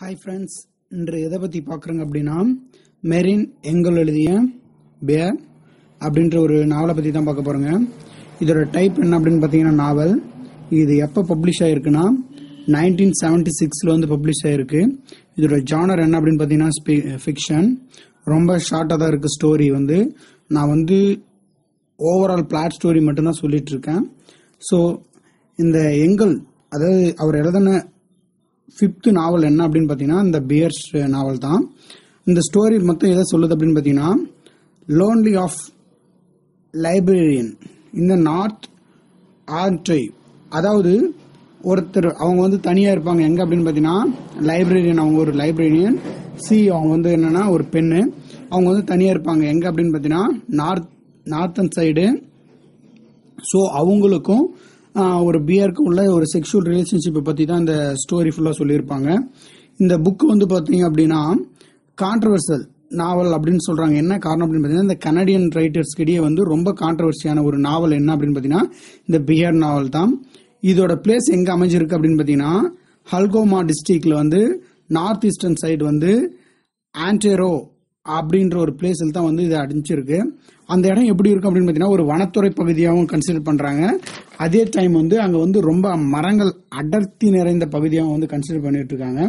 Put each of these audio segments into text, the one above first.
Hi friends இன்று எதை பற்றி பார்க்குறோங்க அப்படின்னா மெரின் எங்கல் எழுதிய பேர் அப்படின்ற ஒரு நாவலை பற்றி தான் பார்க்க போகிறோங்க இதோட டைப் என்ன அப்படின்னு பார்த்தீங்கன்னா நாவல். இது எப்போ பப்ளிஷ் ஆயிருக்குன்னா நைன்டீன் செவன்டி சிக்ஸில் வந்து பப்ளிஷ் ஆயிருக்கு. இதோட ஜானர் என்ன அப்படின்னு பார்த்தீங்கன்னா ஃபிக்ஷன் ரொம்ப ஷார்ட்டாக தான் இருக்குது ஸ்டோரி வந்து. நான் வந்து ஓவரால் பிளாட் ஸ்டோரி மட்டும்தான் சொல்லிட்டு இருக்கேன். ஸோ இந்த எங்கல் அதாவது அவர் எழுதின ஃபிஃப்த் நாவல் என்ன அப்படின்னு பார்த்தீங்கன்னா இந்த பியர்ஸ் நாவல் தான். இந்த ஸ்டோரி மொத்தம் எதை சொல்லுது அப்படின்னு பார்த்தீங்கன்னா லோன்லி ஆஃப் லைப்ரரியன் இந்த நார்த் ஆர்ட்ரை அதாவது ஒருத்தர் அவங்க வந்து தனியாக இருப்பாங்க. எங்கே அப்படின்னு பார்த்தீங்கன்னா லைப்ரரியன் அவங்க ஒரு லைப்ரரியன் சி அவங்க வந்து என்னன்னா ஒரு பெண்ணு. அவங்க வந்து தனியாக இருப்பாங்க. எங்கே அப்படின்னு பார்த்தீங்கன்னா நார்த் நார்த்தன் சைடு ஸோ அவங்களுக்கும் ஒரு பியருக்கு உள்ள ஒரு செக்ஷுவல் ரிலேஷன்ஷிப்பை பற்றி தான் இந்த ஸ்டோரி ஃபுல்லாக சொல்லியிருப்பாங்க. இந்த புக்கு வந்து பார்த்தீங்க அப்படின்னா கான்ட்ரவர்சல் நாவல் அப்படின்னு சொல்றாங்க. என்ன காரணம் அப்படின்னு பார்த்தீங்கன்னா இந்த கனடியன் ரைட்டர்ஸ்கிட்டயே வந்து ரொம்ப கான்ட்ரவர்சியான ஒரு நாவல் என்ன அப்படின்னு பார்த்தீங்கன்னா இந்த பியர் நாவல் தான். இதோட பிளேஸ் எங்கே அமைஞ்சிருக்கு அப்படின்னு பார்த்தீங்கன்னா ஹல்கோமா டிஸ்ட்ரிக்ட்ல வந்து நார்த் ஈஸ்டர்ன் சைடு வந்து ஆன்டேரோ அப்படின்ற ஒரு பிளேஸில் தான் வந்து இது அடிஞ்சிருக்கு. அந்த இடம் எப்படி இருக்கும் அப்படின்னு பார்த்தீங்கன்னா ஒரு வனத்துறை பகுதியாகவும் கன்சிடர் பண்ணுறாங்க அதே டைம் வந்து அங்கே வந்து ரொம்ப மரங்கள் அடர்த்தி நிறைந்த பகுதியாகவும் வந்து கன்சிடர் பண்ணிட்டு இருக்காங்க.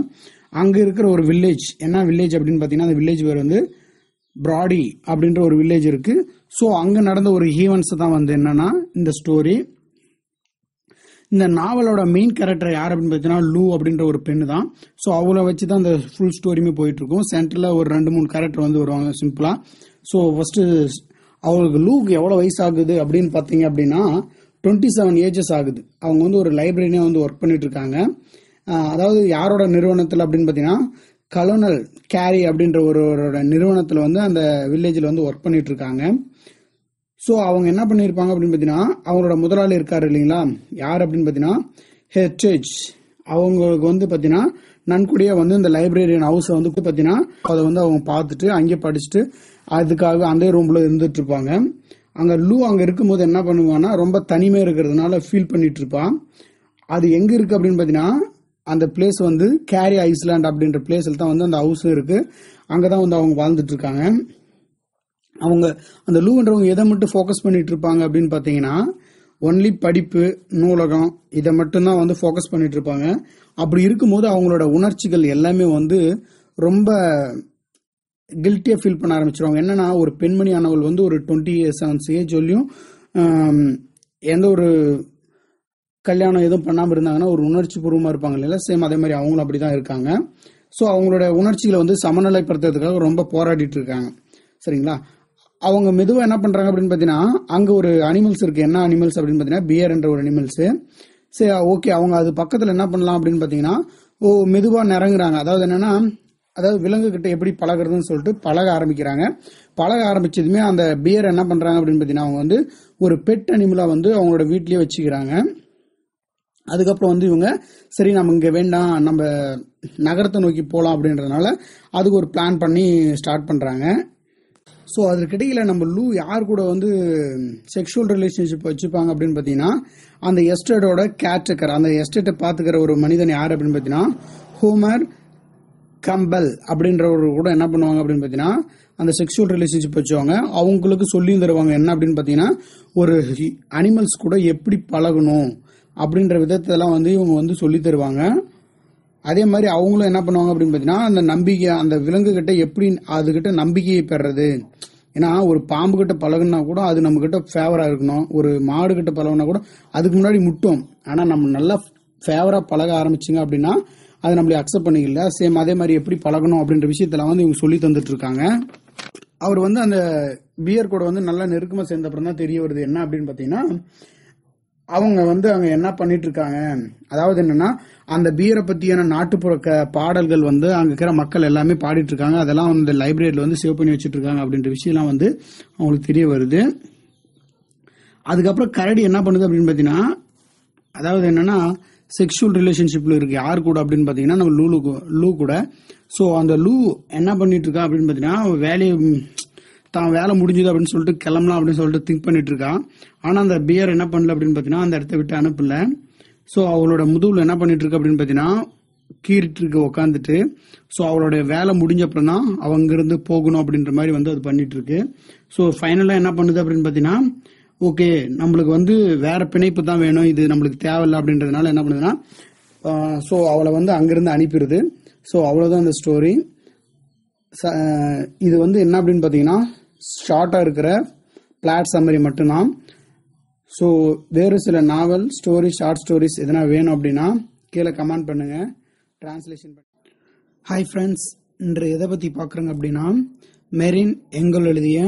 அங்கே இருக்கிற ஒரு வில்லேஜ் என்ன வில்லேஜ் அப்படின்னு பார்த்தீங்கன்னா அந்த வில்லேஜ் பேர் வந்து பிராடி அப்படின்ற ஒரு வில்லேஜ் இருக்கு. ஸோ அங்கே நடந்த ஒரு ஈவெண்ட்ஸ் தான் வந்து என்னன்னா இந்த ஸ்டோரி இந்த நாவலோட மெயின் கேரக்டர் யார் அப்படின்னு பார்த்தீங்கன்னா லூ அப்படின்ற ஒரு பெண்ணு தான் ஸோ அவளை வச்சு தான் அந்த ஃபுல் ஸ்டோரியுமே போயிட்டு இருக்கும் சென்டரில் ஒரு ரெண்டு மூணு கேரக்டர் வந்து வருவாங்க சிம்பிளா ஸோ ஃபர்ஸ்ட் அவங்களுக்கு லூக்கு எவ்வளோ வயசு ஆகுது அப்படின்னு பார்த்தீங்க அப்படின்னா டுவெண்ட்டி செவன் ஏஜஸ் ஆகுது. அவங்க வந்து ஒரு லைப்ரரியே வந்து ஒர்க் பண்ணிட்டு இருக்காங்க அதாவது யாரோட நிறுவனத்தில் அப்படின்னு பார்த்தீங்கன்னா கலோனல் கேரி அப்படின்ற ஒருவரோட நிறுவனத்தில் வந்து அந்த வில்லேஜில் வந்து ஒர்க் பண்ணிட்டு இருக்காங்க ஸோ அவங்க என்ன பண்ணியிருப்பாங்க அப்படின்னு பார்த்தீங்கன்னா அவங்களோட முதலாளி இருக்காரு இல்லைங்களா? யார் அப்படின்னு பார்த்தீங்கன்னா ஹெரிட்டேஜ் அவங்களுக்கு வந்து பார்த்தீங்கன்னா நன்கொடியா வந்து இந்த லைப்ரரியன் ஹவுஸை வந்து பார்த்தீங்கன்னா அதை வந்து அவங்க பார்த்துட்டு அங்கேயே படிச்சுட்டு அதுக்காக அந்த ரூம்ல இருந்துட்டு இருப்பாங்க. அங்க லூ அங்க இருக்கும்போது என்ன பண்ணுவான்னா ரொம்ப தனிமையாக இருக்கிறதுனால ஃபீல் பண்ணிட்டு இருப்பான் அது எங்க இருக்கு அப்படின்னு பார்த்தீங்கன்னா அந்த பிளேஸ் வந்து கேரி ஐஸ்லாண்ட் அப்படின்ற பிளேஸ்ல தான் வந்து அந்த ஹவுஸும் இருக்கு. அங்கதான் வந்து அவங்க வாழ்ந்துட்டு இருக்காங்க. அவங்க அந்த லூன்றவங்க எதை மட்டும் ஃபோக்கஸ் பண்ணிட்டு இருப்பாங்க அப்படின்னு பார்த்தீங்கன்னா ஒன்லி படிப்பு நூலகம் இதை மட்டும்தான் வந்து ஃபோக்கஸ் பண்ணிட்டு இருப்பாங்க. அப்படி இருக்கும்போது அவங்களோட உணர்ச்சிகள் எல்லாமே வந்து ரொம்ப கில்ட்டியா ஃபீல் பண்ண ஆரம்பிச்சிருவாங்க. என்னன்னா ஒரு பெண்மணி ஆனவள் வந்து ஒரு டுவெண்ட்டி செவன்ஸ் ஏஜ் சொல்லியும் எந்த ஒரு கல்யாணம் எதுவும் பண்ணாமல் இருந்தாங்கன்னா ஒரு உணர்ச்சி பூர்வமாக இருப்பாங்க இல்லையா? சேம் அதே மாதிரி அவங்களும் அப்படிதான் இருக்காங்க. ஸோ அவங்களோட உணர்ச்சிகளை வந்து சமநிலைப்படுத்துறதுக்காக ரொம்ப போராடிட்டு இருக்காங்க. சரிங்களா? அவங்க மெதுவா என்ன பண்றாங்க அப்படின்னு பாத்தீங்கன்னா அங்க ஒரு அனிமல்ஸ் இருக்கு. என்ன அனிமல்ஸ் அப்படின்னு பாத்தீங்கன்னா பியர் என்ற ஒரு அனிமல்ஸ் சரி ஓகே அவங்க அது பக்கத்துல என்ன பண்ணலாம் அப்படின்னு பாத்தீங்கன்னா ஓ மெதுவா நிறங்குறாங்க அதாவது என்னன்னா அதாவது விலங்கு கிட்ட எப்படி பழகுறதுன்னு சொல்லிட்டு பழக ஆரம்பிக்கிறாங்க. பழக ஆரம்பிச்சதுமே அந்த பியர் என்ன பண்றாங்க அப்படின்னு பாத்தீங்கன்னா அவங்க வந்து ஒரு பெட் அனிமலா வந்து அவங்களோட வீட்லயே வச்சுக்கிறாங்க. அதுக்கப்புறம் வந்து இவங்க சரி நம்ம இங்க வேண்டாம் நம்ம நகரத்தை நோக்கி போலாம் அப்படின்றதுனால அதுக்கு ஒரு பிளான் பண்ணி ஸ்டார்ட் பண்றாங்க. ஸோ அதற்கிடையில நம்ம லூ யார் கூட வந்து செக்ஷுவல் ரிலேஷன்ஷிப் வச்சுப்பாங்க அப்படின்னு பார்த்தீங்கன்னா அந்த எஸ்டேட்டோட கேட்டக்கர் அந்த எஸ்டேட்டை பார்த்துக்கிற ஒரு மனிதன் யார் அப்படின்னு பார்த்தீங்கன்னா ஹோமர் கம்பல் அப்படின்றவர் கூட என்ன பண்ணுவாங்க அப்படின்னு பார்த்தீங்கன்னா அந்த செக்ஷுவல் ரிலேஷன்ஷிப் வச்சுவாங்க. அவங்களுக்கு சொல்லியும் தருவாங்க என்ன அப்படின்னு பார்த்தீங்கன்னா ஒரு அனிமல்ஸ் கூட எப்படி பழகணும் அப்படின்ற விதத்தெல்லாம் வந்து இவங்க வந்து சொல்லி தருவாங்க. அதே மாதிரி அவங்களும் என்ன பண்ணுவாங்க அப்படின்னு பார்த்தீங்கன்னா அந்த நம்பிக்கை அந்த விலங்கு கிட்ட எப்படி அதுகிட்ட நம்பிக்கையை பெறது ஏன்னா ஒரு பாம்பு கிட்ட பழகுனா கூட அது நம்ம கிட்ட ஃபேவரா இருக்கணும். ஒரு மாடு கிட்ட பழகுனா கூட அதுக்கு முன்னாடி முட்டும். ஆனா நம்ம நல்லா ஃபேவரா பழக ஆரம்பிச்சிங்க அப்படின்னா அது நம்மளை அக்செப்ட் பண்ணிக்கல. சேம் அதே மாதிரி எப்படி பழகணும் அப்படின்ற விஷயத்தெல்லாம் வந்து இவங்க சொல்லி தந்துட்டு இருக்காங்க அவர் வந்து அந்த பியர் கூட வந்து நல்லா நெருக்கமா சேர்ந்த அப்புறம் தான் தெரிய வருது. என்ன அப்படின்னு பார்த்தீங்கன்னா அவங்க வந்து அங்க என்ன பண்ணிட்டு இருக்காங்க அதாவது என்னன்னா அந்த பீரை பத்தியான நாட்டுப்புற பாடல்கள் வந்து அங்க இருக்கிற மக்கள் எல்லாமே பாடிட்டு இருக்காங்க அதெல்லாம் வந்து லைப்ரரியில வந்து சேவ் பண்ணி வச்சிட்டு இருக்காங்க அப்படின்ற விஷயம்லாம் வந்து அவங்களுக்கு தெரிய வருது. அதுக்கப்புறம் கரடி என்ன பண்ணுது அப்படின்னு பாத்தீங்கன்னா அதாவது என்னன்னா செக்ஷுவல் ரிலேஷன்ஷிப்ல இருக்கு. யார் கூட அப்படின்னு பாத்தீங்கன்னா நம்ம லூலு லூ கூட. ஸோ அந்த லூ என்ன பண்ணிட்டு இருக்கா அப்படின்னு பாத்தீங்கன்னா வேலையை தான் வேலை முடிஞ்சது அப்படின்னு சொல்லிட்டு கிளம்பலாம் அப்படின்னு சொல்லிட்டு திங்க் பண்ணிட்டு இருக்கான் ஆனா அந்த பியர் என்ன பண்ணல அப்படின்னு பாத்தீங்கன்னா அந்த இடத்த விட்டு அனுப்பல. சோ அவளோட முதுகுல என்ன பண்ணிட்டு இருக்கு அப்படின்னு பாத்தீங்கன்னா கீறிட்டு இருக்கு உக்காந்துட்டு. ஸோ அவளுடைய வேலை முடிஞ்ச அப்புறம் தான் அவ போகணும் அப்படின்ற மாதிரி வந்து அது பண்ணிட்டு இருக்கு ஸோ ஃபைனலாக என்ன பண்ணுது அப்படின்னு பார்த்தீங்கன்னா ஓகே நம்மளுக்கு வந்து வேற பிணைப்பு தான் வேணும். இது நம்மளுக்கு தேவையில்லை அப்படின்றதுனால என்ன பண்ணுதுன்னா ஸோ அவளை வந்து அங்கிருந்து அனுப்பிடுது ஸோ அவ்வளோதான் அந்த ஸ்டோரி ச- இது வந்து என்ன அப்படின்னு பார்த்தீங்கன்னா ஷார்ட்டாக இருக்கிற பிளாட் சம்மரி மட்டும்தான். ஸோ வேறு சில நாவல் ஸ்டோரி ஷார்ட் ஸ்டோரிஸ் எதனா வேணும் அப்படின்னா கீழே கமெண்ட் பண்ணுங்க. டிரான்ஸ்லேஷன் ஹாய் ஃப்ரெண்ட்ஸ் இன்று எதை பற்றி பார்க்குறோங்க அப்படின்னா மெரின் எங்கள் எழுதிய